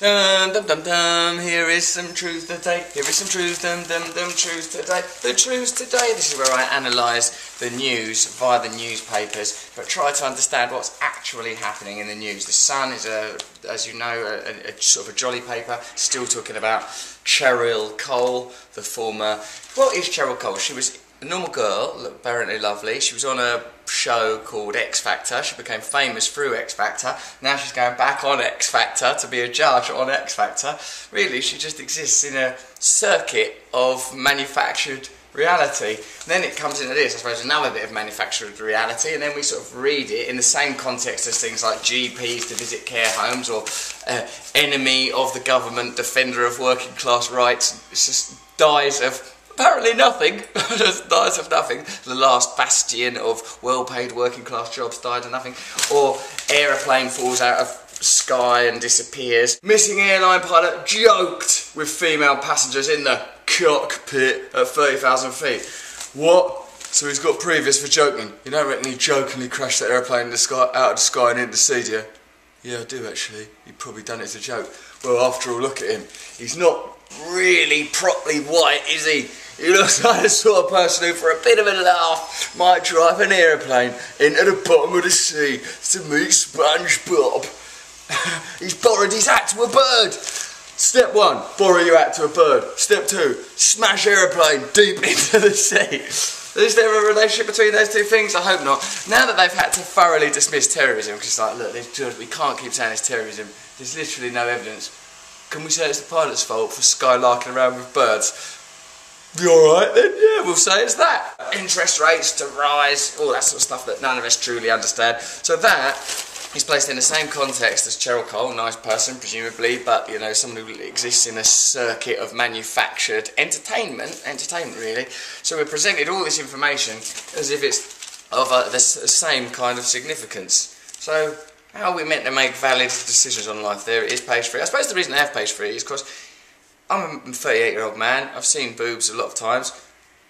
Dum dum dum dum. Here is some truth today. Here is some truth. Dum dum dum. Truth today. The truth today. This is where I analyse the news via the newspapers, but try to understand what's actually happening in the news. The Sun is a, as you know, a, a sort of a jolly paper. Still talking about Cheryl Cole, the former. What is Cheryl Cole? She was a normal girl, apparently lovely. She was on a show called X Factor. She became famous through X Factor. Now she's going back on X Factor to be a judge on X Factor. Really, she just exists in a circuit of manufactured reality. And then it comes into this, I suppose, another bit of manufactured reality, and then we sort of read it in the same context as things like GPs to visit care homes or uh, enemy of the government, defender of working class rights. It's just dies of apparently nothing. Just dies of nothing. The last bastion of well-paid working class jobs died of nothing. Or aeroplane falls out of sky and disappears. Missing airline pilot joked with female passengers in the cockpit at 30,000 feet. What? So he's got previous for joking. You don't reckon he jokingly crashed the aeroplane in the sky, out of the sky and into the sea, do you? Yeah, I do actually. He probably done it as a joke. Well, after all, look at him. He's not really properly white, is he? He looks like the sort of person who, for a bit of a laugh, might drive an aeroplane into the bottom of the sea to meet SpongeBob. He's borrowed his hat to a bird. Step one, borrow your hat to a bird. Step two, smash aeroplane deep into the sea. Is there a relationship between those two things? I hope not. Now that they've had to thoroughly dismiss terrorism, because like, look, we can't keep saying it's terrorism. There's literally no evidence. Can we say it's the pilot's fault for skylarking around with birds? You alright then? Yeah, we'll say it's that. Interest rates to rise, all that sort of stuff that none of us truly understand. So that is placed in the same context as Cheryl Cole, nice person presumably, but you know, someone who exists in a circuit of manufactured entertainment, entertainment really. So we're presented all this information as if it's of the same kind of significance. So how are we meant to make valid decisions on life? There it is, page three. I suppose the reason I have page three is because I'm a 38 year old man. I've seen boobs a lot of times.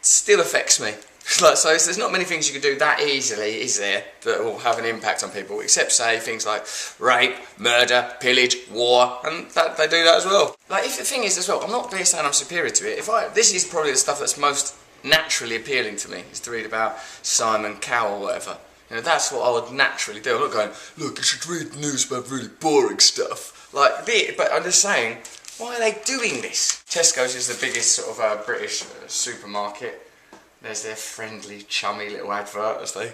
Still affects me. like, so there's not many things you can do that easily, is there, that will have an impact on people, except say things like rape, murder, pillage, war, and that, they do that as well. Like, if the thing is as well, I'm not being saying I'm superior to it. If I, this is probably the stuff that's most naturally appealing to me, is to read about Simon Cowell or whatever. You know, that's what I would naturally do. I'm not going, look, you should read news about really boring stuff. Like, but I'm just saying, why are they doing this? Tesco's is the biggest sort of uh, British uh, supermarket. There's their friendly, chummy little advert as they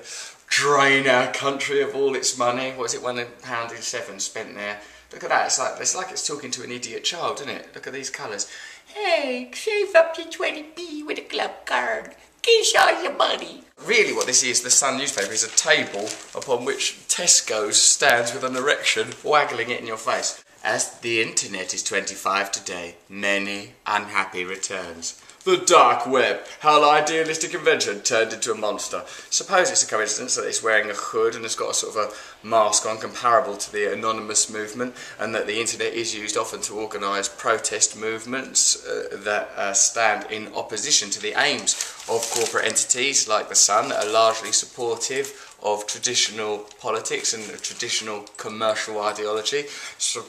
drain our country of all its money. What is it, one pound in seven spent there? Look at that, it's like, it's like it's talking to an idiot child, isn't it? Look at these colours. Hey, save up to 20p with a club card. Give all your money. Really what this is, the Sun newspaper, is a table upon which Tesco's stands with an erection, waggling it in your face. As the internet is 25 today, many unhappy returns. The dark web, how an idealistic invention turned into a monster. Suppose it's a coincidence that it's wearing a hood and it's got a sort of a mask on comparable to the anonymous movement and that the internet is used often to organise protest movements uh, that uh, stand in opposition to the aims of corporate entities like the Sun that are largely supportive of traditional politics and traditional commercial ideology. So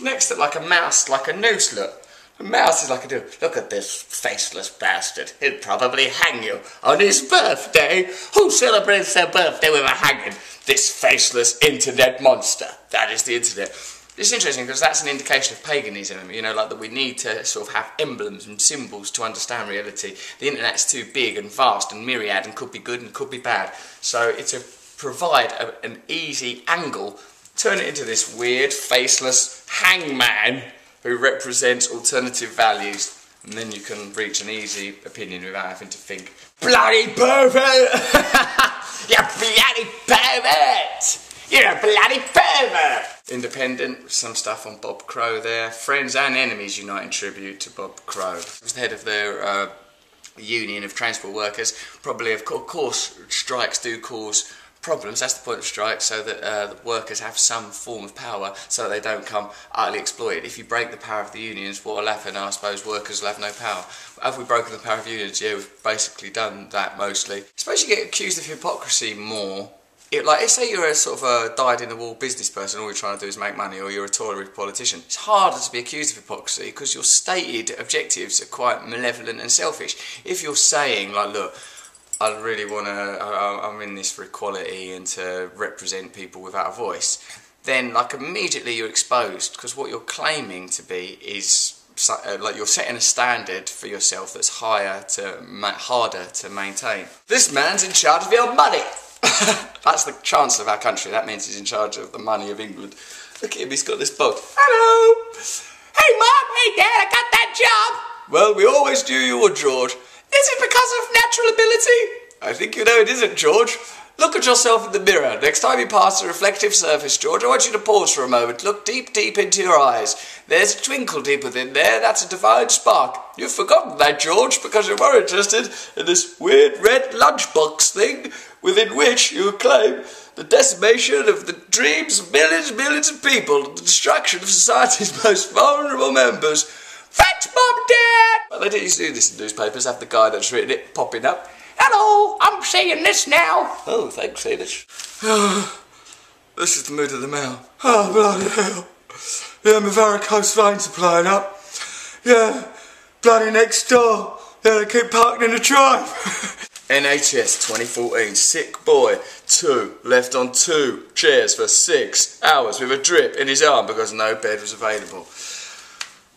next to like a mouse, like a noose, look. A mouse is like a dude. Look at this faceless bastard. He'd probably hang you on his birthday. Who celebrates their birthday with a hanging? This faceless internet monster. That is the internet. It's interesting because that's an indication of paganism, you know, like that we need to sort of have emblems and symbols to understand reality. The internet's too big and vast and myriad and could be good and could be bad. So it's a provide a, an easy angle turn it into this weird, faceless hangman who represents alternative values. And then you can reach an easy opinion without having to think, Bloody pervert! you bloody pervert! You're a bloody pervert! Independent, some stuff on Bob Crow there. Friends and enemies unite in tribute to Bob Crow. He was the head of their uh, union of transport workers. Probably, of course, strikes do cause problems. That's the point of strikes, so that uh, the workers have some form of power, so that they don't come utterly exploited. If you break the power of the unions, what will happen? I suppose workers will have no power. Have we broken the power of unions? Yeah, we've basically done that mostly. I suppose you get accused of hypocrisy more it, like, say you're a sort of a dyed-in-the-wall business person, all you're trying to do is make money, or you're a Tory politician. It's harder to be accused of hypocrisy because your stated objectives are quite malevolent and selfish. If you're saying, like, look, I really want to, I'm in this for equality and to represent people without a voice, then, like, immediately you're exposed because what you're claiming to be is uh, like you're setting a standard for yourself that's higher to harder to maintain. This man's in charge of your money. That's the chancellor of our country. That means he's in charge of the money of England. Look at him, he's got this boat. Hello! Hey, Mom! Hey, Dad, I got that job! Well, we always knew you were George. Is it because of natural ability? I think you know it isn't, George. Look at yourself in the mirror. Next time you pass a reflective surface, George, I want you to pause for a moment. Look deep, deep into your eyes. There's a twinkle deep within there. That's a divine spark. You've forgotten that, George, because you're more interested in this weird red lunchbox thing within which you claim the decimation of the dreams of millions and millions of people, the destruction of society's most vulnerable members. Thanks, Mum, Dad! Well, they didn't used to do this in newspapers, have the guy that's written it popping up. Hello, I'm seeing this now. Oh, thanks, Hamish. this is the mood of the mail. Oh, bloody hell. Yeah, my varicose veins are playing up. Yeah, bloody next door. Yeah, they keep parking in the drive. NHS 2014, sick boy, two, left on two chairs for six hours with a drip in his arm because no bed was available.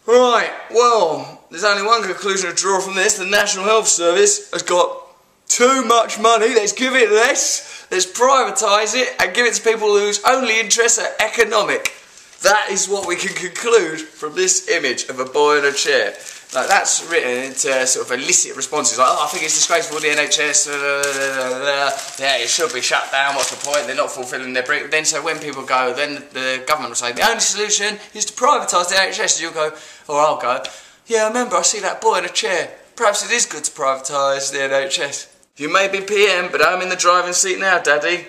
Right, well, there's only one conclusion to draw from this. The National Health Service has got too much money, let's give it less, let's privatise it and give it to people whose only interests are economic. That is what we can conclude from this image of a boy in a chair. Like that's written into sort of illicit responses like, oh, I think it's disgraceful the NHS, uh, yeah, it should be shut down, what's the point, they're not fulfilling their brief. Then so when people go, then the government will say, the only solution is to privatise the NHS, and you'll go, or I'll go, yeah, I remember I see that boy in a chair, perhaps it is good to privatise the NHS. You may be PM, but I'm in the driving seat now, Daddy.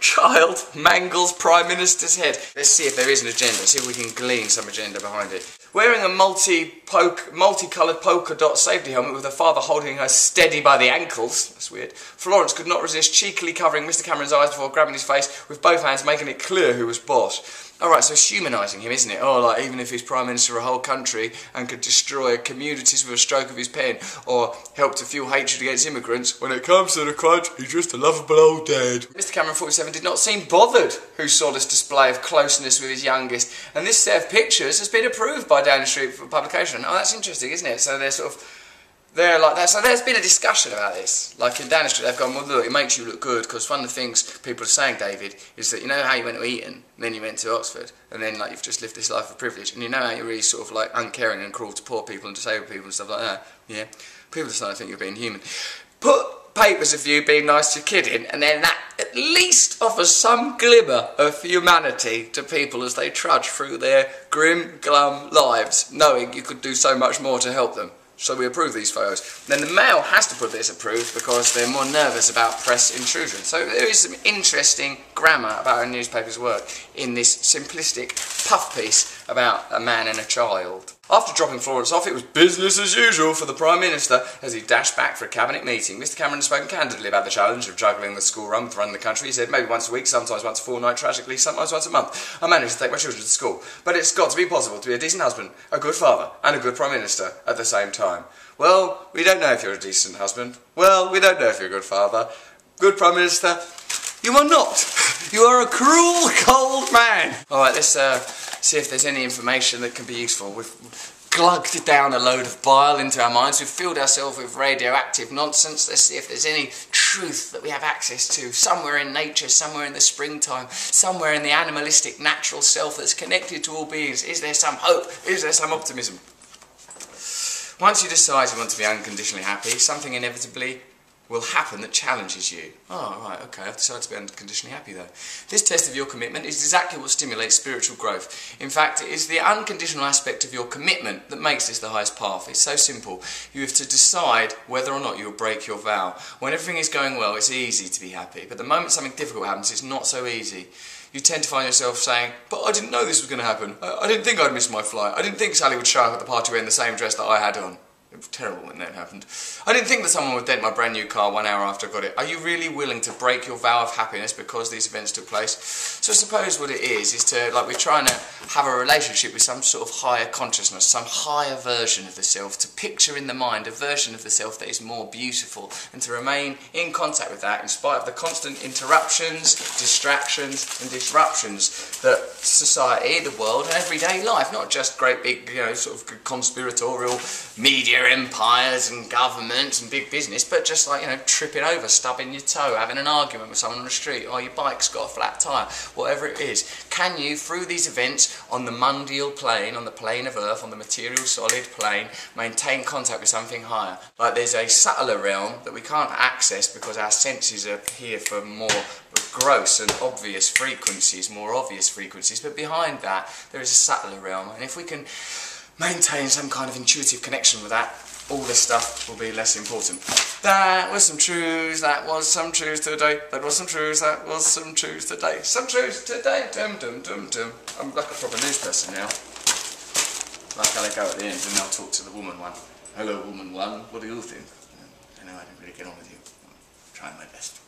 Child mangles Prime Minister's head. Let's see if there is an agenda, see if we can glean some agenda behind it. Wearing a multi multicolored polka dot safety helmet with her father holding her steady by the ankles, that's weird, Florence could not resist cheekily covering Mr Cameron's eyes before grabbing his face with both hands, making it clear who was boss. Alright, so it's humanising him, isn't it? Oh, like even if he's Prime Minister of a whole country and could destroy communities with a stroke of his pen or help to fuel hatred against immigrants, when it comes to the crunch, he's just a lovable old dad. Mr Cameron 47 did not seem bothered who saw this display of closeness with his youngest, and this set of pictures has been approved by Downing Street for publication. Oh, that's interesting, isn't it? So they're sort of they're like that. So there's been a discussion about this. Like in Downing Street, they've gone, well, look, it makes you look good because one of the things people are saying, David, is that you know how you went to Eton, and then you went to Oxford, and then like you've just lived this life of privilege, and you know how you're really sort of like uncaring and cruel to poor people and disabled people and stuff like that. Yeah, people are starting to think you're being human. Put papers of you being nice to your kid in, and then that at least offers some glimmer of humanity to people as they trudge through their grim, glum lives, knowing you could do so much more to help them. So we approve these photos. Then the Mail has to put this approved because they're more nervous about press intrusion. So there is some interesting grammar about a newspaper's work in this simplistic puff piece about a man and a child. After dropping Florence off, it was business as usual for the Prime Minister as he dashed back for a cabinet meeting. Mr Cameron has spoken candidly about the challenge of juggling the school run with running the country. He said maybe once a week, sometimes once a fortnight, tragically, sometimes once a month. I managed to take my children to school. But it's got to be possible to be a decent husband, a good father, and a good Prime Minister at the same time. Well, we don't know if you're a decent husband. Well, we don't know if you're a good father. Good Prime Minister, you are not. You are a cruel, cold man. All right, let's uh, see if there's any information that can be useful. We've glugged down a load of bile into our minds. We've filled ourselves with radioactive nonsense. Let's see if there's any truth that we have access to somewhere in nature, somewhere in the springtime, somewhere in the animalistic natural self that's connected to all beings. Is there some hope? Is there some optimism? Once you decide you want to be unconditionally happy, something inevitably will happen that challenges you. Oh, right, okay, I've decided to be unconditionally happy though. This test of your commitment is exactly what stimulates spiritual growth. In fact, it is the unconditional aspect of your commitment that makes this the highest path. It's so simple. You have to decide whether or not you'll break your vow. When everything is going well, it's easy to be happy. But the moment something difficult happens, it's not so easy. You tend to find yourself saying, but I didn't know this was going to happen. I, I didn't think I'd miss my flight. I didn't think Sally would show up at the party wearing the same dress that I had on. It was terrible when that happened. I didn't think that someone would dent my brand new car one hour after I got it. Are you really willing to break your vow of happiness because these events took place? So I suppose what it is, is to, like, we're trying to have a relationship with some sort of higher consciousness, some higher version of the self, to picture in the mind a version of the self that is more beautiful, and to remain in contact with that in spite of the constant interruptions, distractions, and disruptions that society, the world, and everyday life, not just great big, you know, sort of conspiratorial media empires and governments and big business, but just like, you know, tripping over, stubbing your toe, having an argument with someone on the street, or your bike's got a flat tyre, whatever it is. Can you, through these events on the mundial plane, on the plane of Earth, on the material solid plane, maintain contact with something higher? Like there's a subtler realm that we can't access because our senses are here for more gross and obvious frequencies, more obvious frequencies, but behind that there is a subtler realm, and if we can maintain some kind of intuitive connection with that, all this stuff will be less important. That was some truths, that was some truths today, that was some truths, that was some truths today, some truths today, dum dum dum dum. I'm like a proper news person now. Like how they go at the end and I'll talk to the woman one. Hello woman one, what do you think? I know I didn't really get on with you. I'm trying my best.